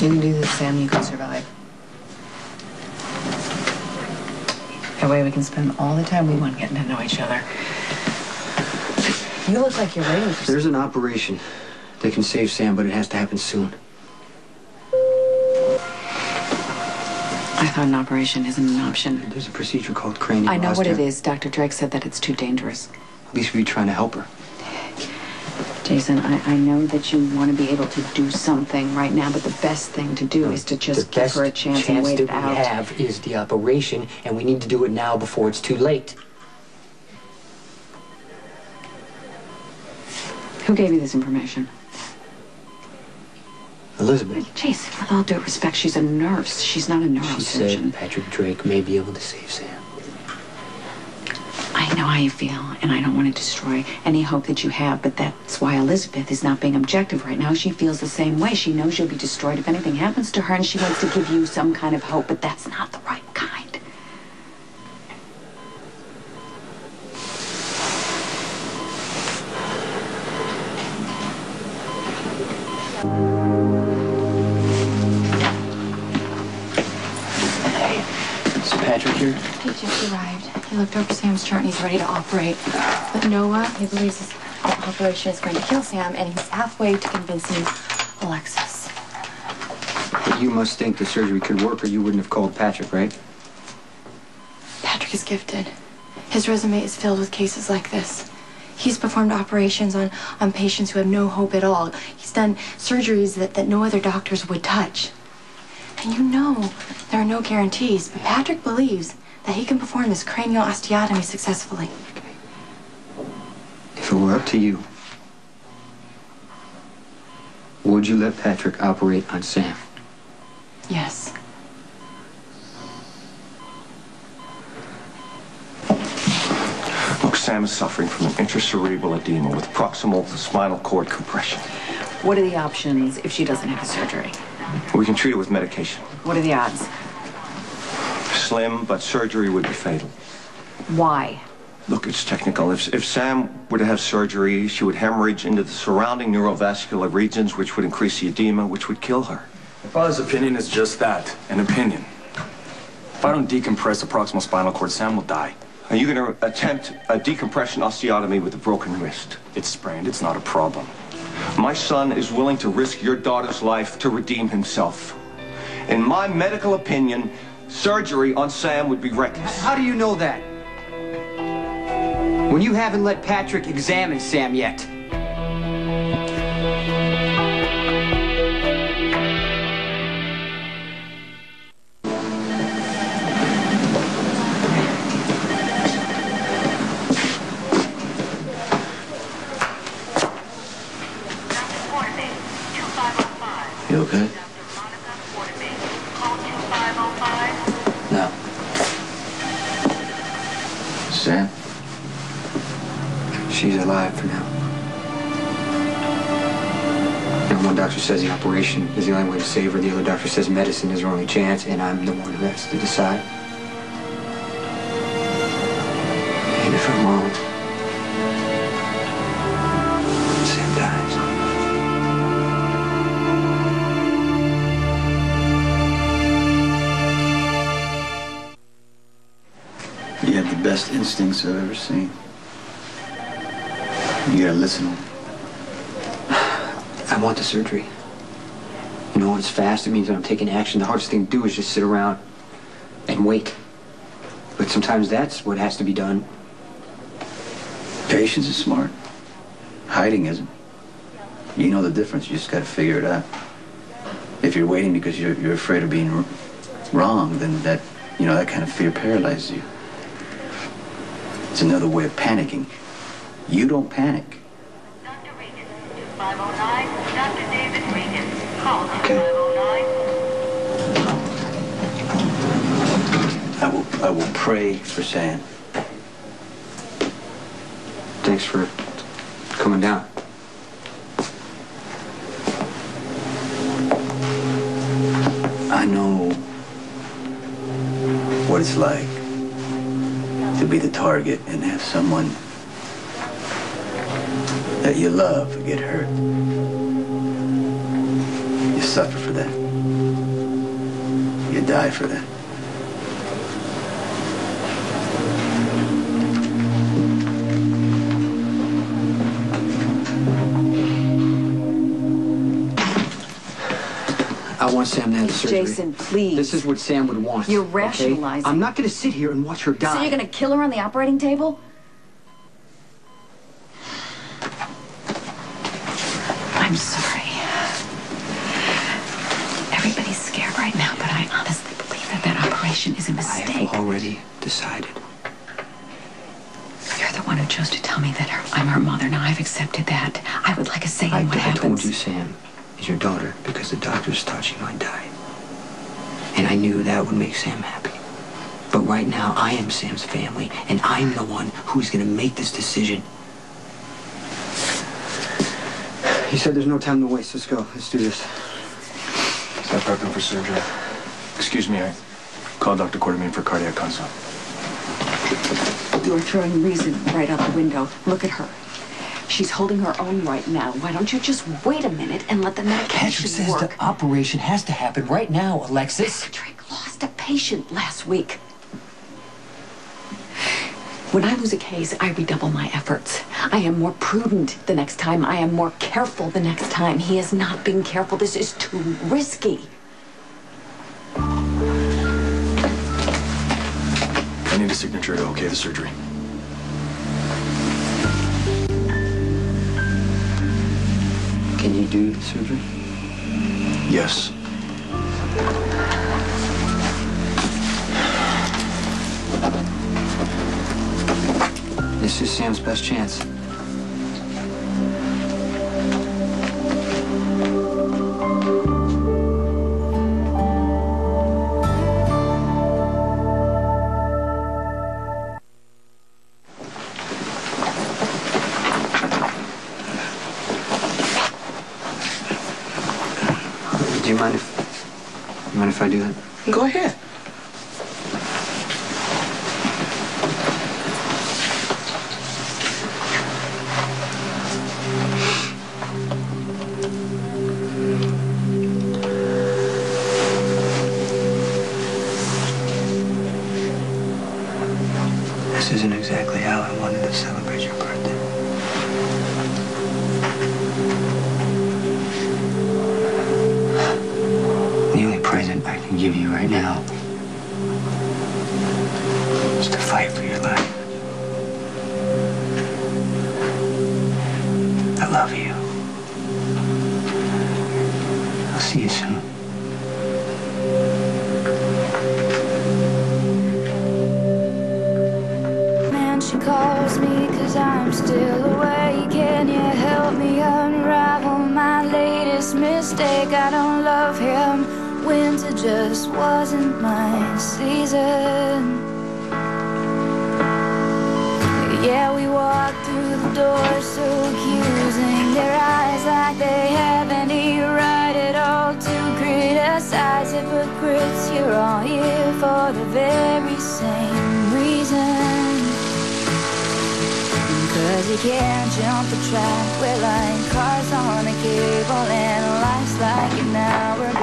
You can do this, Sam. You can survive. That way we can spend all the time we want getting to know each other. You look like you're ready for There's an operation that can save Sam, but it has to happen soon. I thought an operation isn't an option. There's a procedure called cranial. I know what it is. Dr. Drake said that it's too dangerous. At least we're trying to help her. Jason, I, I know that you want to be able to do something right now, but the best thing to do is to just give her a chance, and wait it out. The best we have is the operation, and we need to do it now before it's too late. Who gave you this information? Elizabeth, Jason, with all due respect, she's a nurse. She's not a she said. Patrick Drake may be able to save Sam. I know how you feel, and I don't want to destroy any hope that you have, but that's why Elizabeth is not being objective right now. She feels the same way. She knows you'll be destroyed if anything happens to her, and she wants to give you some kind of hope, but that's not the right kind. Hey, Is Patrick here? He just arrived. He looked over Sam's chart and he's ready to operate. But Noah, he believes this operation is going to kill Sam, and he's halfway to convincing Alexis. But you must think the surgery could work, or you wouldn't have called Patrick, right? Patrick is gifted. His resume is filled with cases like this. He's performed operations on, on patients who have no hope at all. He's done surgeries that, that no other doctors would touch. And you know there are no guarantees, but Patrick believes that he can perform this cranial osteotomy successfully. If it were up to you, would you let Patrick operate on Sam? Yes. Look, Sam is suffering from an intracerebral edema with proximal spinal cord compression. What are the options if she doesn't have the surgery? We can treat it with medication. What are the odds? Slim, but surgery would be fatal. Why? Look, it's technical. If, if Sam were to have surgery, she would hemorrhage into the surrounding neurovascular regions, which would increase the edema, which would kill her. My father's opinion is just that, an opinion. If I don't decompress the proximal spinal cord, Sam will die. Are you going to attempt a decompression osteotomy with a broken wrist? It's sprained, it's not a problem. My son is willing to risk your daughter's life to redeem himself. In my medical opinion, surgery on Sam would be reckless. How do you know that? When you haven't let Patrick examine Sam yet. Alive for now. And one doctor says the operation is the only way to save her. The other doctor says medicine is her only chance, and I'm the one who has to decide. And if I'm wrong, Sam dies. You have the best instincts I've ever seen. You gotta listen. I want the surgery. You know, it's fast, it means that I'm taking action. The hardest thing to do is just sit around and wait. But sometimes that's what has to be done. Patience is smart. Hiding isn't. You know the difference. You just gotta figure it out. If you're waiting because you're, you're afraid of being wrong, then that, you know, that kind of fear paralyzes you. It's another way of panicking. You don't panic. Dr. Regan, 509. Dr. David Regan, call Okay. 509. I will, I will pray for Sam. Thanks for coming down. I know what it's like to be the target and have someone that you love get hurt. You suffer for that. You die for that. I want Sam to have the surgery. Jason, please. This is what Sam would want. You're okay? rationalizing. I'm not going to sit here and watch her die. So you're gonna kill her on the operating table? I'm sorry. Everybody's scared right now, but I honestly believe that that operation is a mistake. I have already decided. You're the one who chose to tell me that her, I'm her mother. Now I've accepted that. I would like a say in I, what I happens. told you Sam is your daughter because the doctors thought she might die. And I knew that would make Sam happy. But right now, I am Sam's family, and I'm the one who's going to make this decision. He said there's no time to waste. Let's go. Let's do this. Step prepping for surgery. Excuse me, I called Dr. Quartermaine for cardiac consult. You're throwing reason right out the window. Look at her. She's holding her own right now. Why don't you just wait a minute and let the medication work? The operation has to happen right now, Alexis. Patrick lost a patient last week. When I lose a case, I redouble my efforts. I am more prudent the next time. I am more careful the next time. He has not been careful. This is too risky. I need a signature to okay the surgery. Can you do the surgery? Yes. This is Sam's best chance. Do you mind if, you mind if I do that? Go ahead. This isn't exactly how I wanted to celebrate your birthday. The only present I can give you right now is to fight for your life. Mistake? I don't love him. Winter just wasn't my season. Yeah, we walked through the door so accusing. Their eyes like they Cause you can't jump the track. We're like cars on a cable, and life's like an hourglass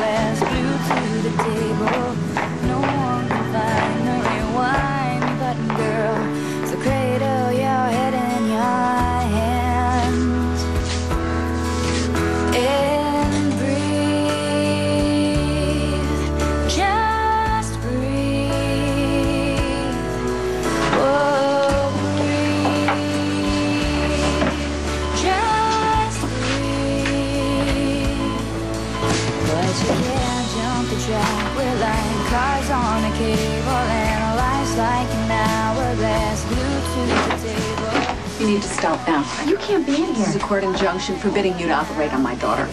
You need to stop now. You can't be in here. This is a court injunction forbidding you to operate on my daughter.